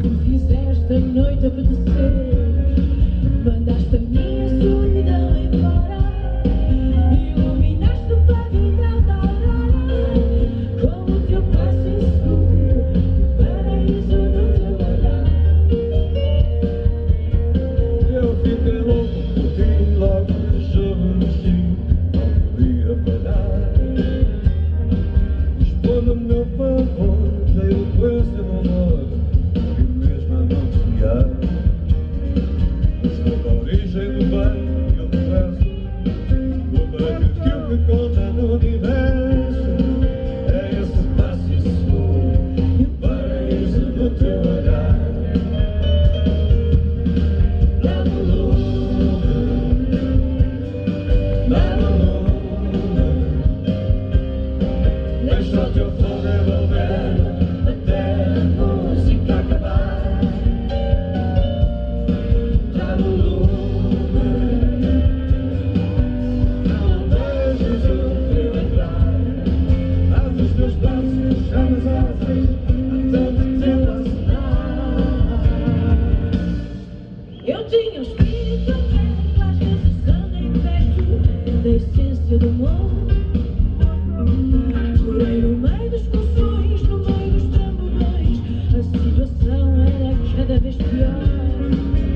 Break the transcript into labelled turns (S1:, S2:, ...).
S1: que fiz esta noite acontecer. da bist.